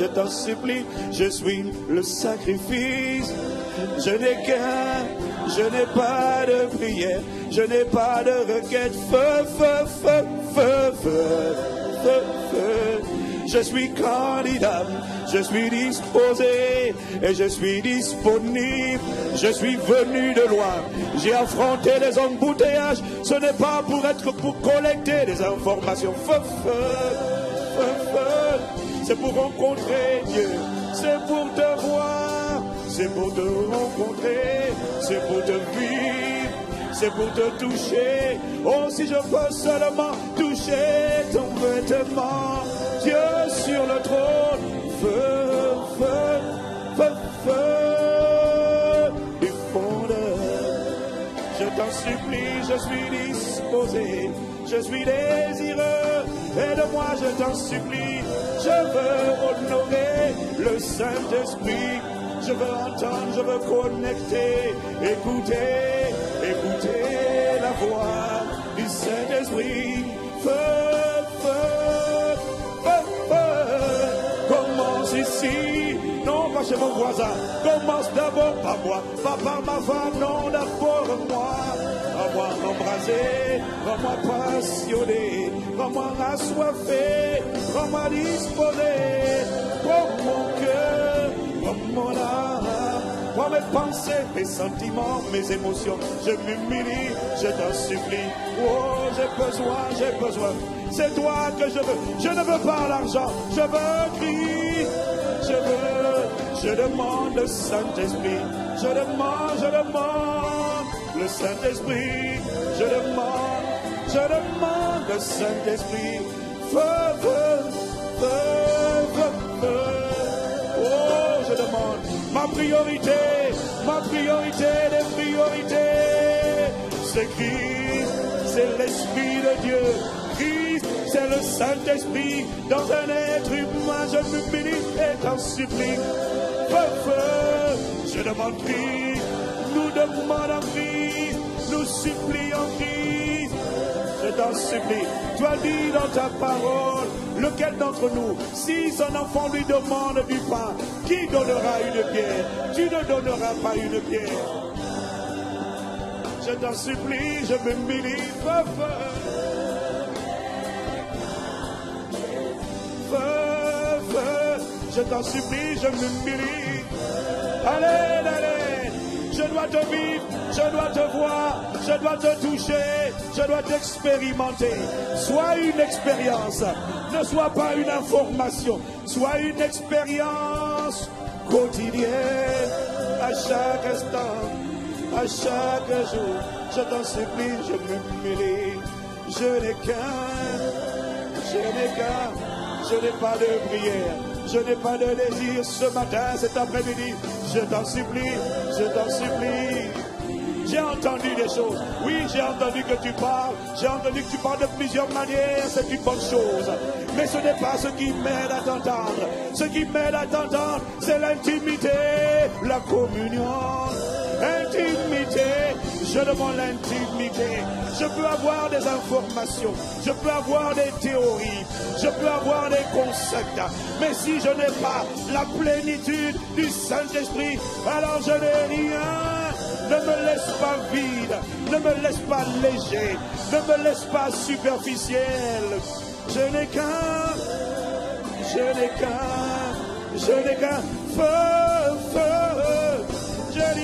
Je t'en supplie, je suis le sacrifice. Je n'ai qu'un, je n'ai pas de prière, je n'ai pas de requête. Feu, feu, feu, Je suis candidat, je suis disposé et je suis disponible. Je suis venu de loin. J'ai affronté les embouteillages. Ce n'est pas pour être pour collecter des informations. Feu, feu, feu. C'est pour rencontrer Dieu. C'est pour te voir. C'est pour te rencontrer. C'est pour te vivre. C'est pour te toucher. Oh, si je peux seulement toucher ton vêtement. Je suis disposé, je suis désireux, aide-moi, je t'en supplie, je veux honorer le Saint-Esprit, je veux entendre, je veux connecter, écouter, écouter la voix du Saint-Esprit, feu, feu, feu, feu, commence ici, non pas chez mon voisin, commence d'abord par moi, pas par ma femme, non d'abord moi. Embrasé, rends-moi passionné, rends-moi assoiffé, rends-moi disposé, prends mon cœur, prends mon âme, prends mes pensées, mes sentiments, mes émotions, je m'humilie, je t'en supplie, oh j'ai besoin, j'ai besoin, c'est toi que je veux, je ne veux pas l'argent, je veux Christ, je veux, je demande le Saint-Esprit, je demande, je demande le Saint-Esprit, je demande, je demande le Saint-Esprit, feu, feu, feu, feu. Oh, je demande ma priorité, ma priorité des priorités, c'est Christ, c'est l'Esprit de Dieu. Christ, c'est le Saint-Esprit dans un être humain. Je m'humilie et t'en supplie. Feu, feu, je demande Christ, nous demandons Christ, nous supplions Christ. Je t'en supplie. Tu as dit dans ta parole, lequel d'entre nous, si son enfant lui demande du pain, qui donnera une pierre? Tu ne donneras pas une pierre. Je t'en supplie, je m'humilie, feu. Feu, feu, je t'en supplie, je m'humilie. Allez, allez, je dois te vivre, je dois te voir, je dois te toucher, je dois t'expérimenter. Sois une expérience, ne sois pas une information, sois une expérience quotidienne à chaque instant, à chaque jour. Je t'en supplie, je m'humilie, je n'ai qu'un, je n'ai qu'un, je n'ai pas de prière. Je n'ai pas de désir ce matin, cet après-midi. Je t'en supplie, je t'en supplie. J'ai entendu des choses. Oui, j'ai entendu que tu parles. J'ai entendu que tu parles de plusieurs manières. C'est une bonne chose. Mais ce n'est pas ce qui m'aide à t'entendre. Ce qui m'aide à t'entendre, c'est l'intimité, la communion. Intimité. Je demande l'intimité. Je peux avoir des informations. Je peux avoir des théories. Je peux avoir des concepts. Mais si je n'ai pas la plénitude du Saint-Esprit, alors je n'ai rien. Ne me laisse pas vide, ne me laisse pas léger, ne me laisse pas superficiel. Je n'ai qu'un, je n'ai qu'un, je n'ai qu'un feu, feu.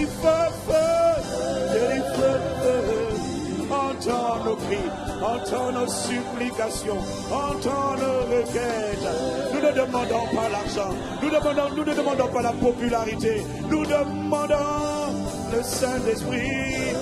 Feu. Entends nos cris, entends nos supplications, entends nos requêtes. Nous ne demandons pas l'argent, nous, demandons, nous ne demandons pas la popularité, nous demandons le Saint-Esprit,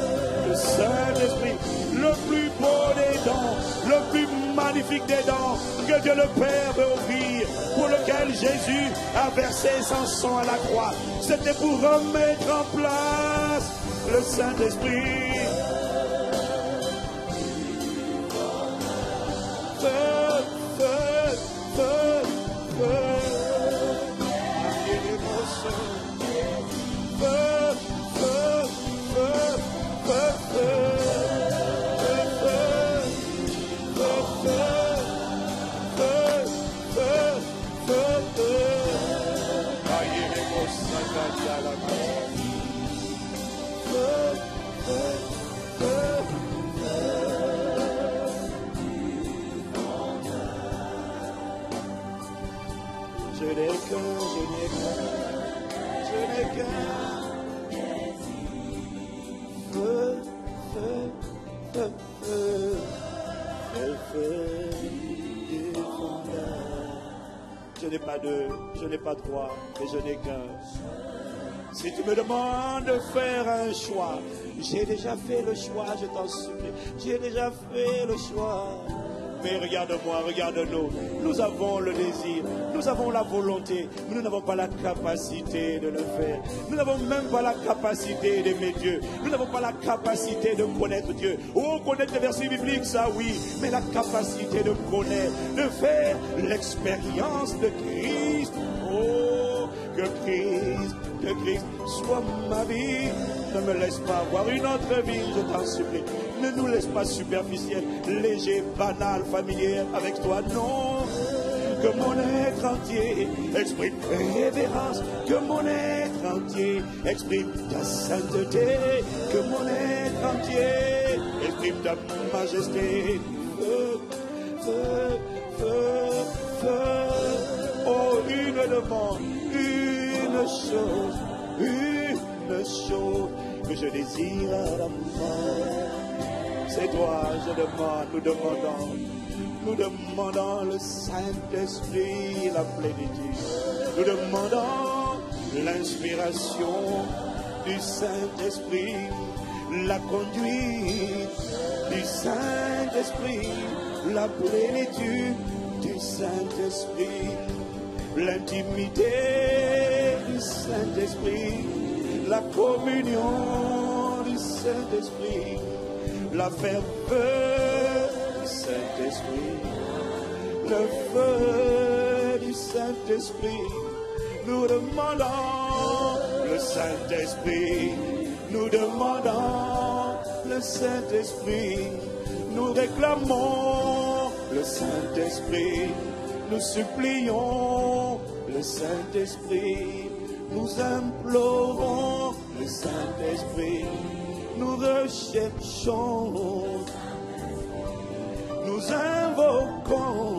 le Saint-Esprit, le plus beau des dons, le plus magnifique des dons que Dieu le Père veut offrir, pour lequel Jésus a versé son sang à la croix. C'était pour remettre en place le Saint-Esprit. Pas de, je n'ai pas roi, mais je n'ai qu'un. Si tu me demandes de faire un choix, j'ai déjà fait le choix, je t'en supplie. J'ai déjà fait le choix. Regarde-moi, regarde-nous. Nous avons le désir, nous avons la volonté, mais nous n'avons pas la capacité de le faire. Nous n'avons même pas la capacité d'aimer Dieu. Nous n'avons pas la capacité de connaître Dieu. Oh, connaître les versets bibliques, ça oui, mais la capacité de connaître, de faire l'expérience de Christ. Oh, que Christ, que Christ soit ma vie. Ne me laisse pas avoir une autre vie, je t'en supplie. Ne nous laisse pas superficiel, léger, banal, familier avec toi. Non, que mon être entier exprime révérence, que mon être entier exprime ta sainteté, que mon être entier exprime ta majesté. Feu, feu, feu, feu. Oh, une demande, une chose, une chose que je désire à la mort. C'est toi, je demande, nous demandons, nous demandons le Saint-Esprit, la plénitude. Nous demandons l'inspiration du Saint-Esprit, la conduite du Saint-Esprit, la plénitude du Saint-Esprit, l'intimité du Saint-Esprit, la communion du Saint-Esprit, la ferveur du Saint-Esprit, le feu du Saint-Esprit. Nous demandons le Saint-Esprit, nous demandons le Saint-Esprit, nous réclamons le Saint-Esprit, nous supplions le Saint-Esprit, nous implorons le Saint-Esprit, nous recherchons, nous invoquons.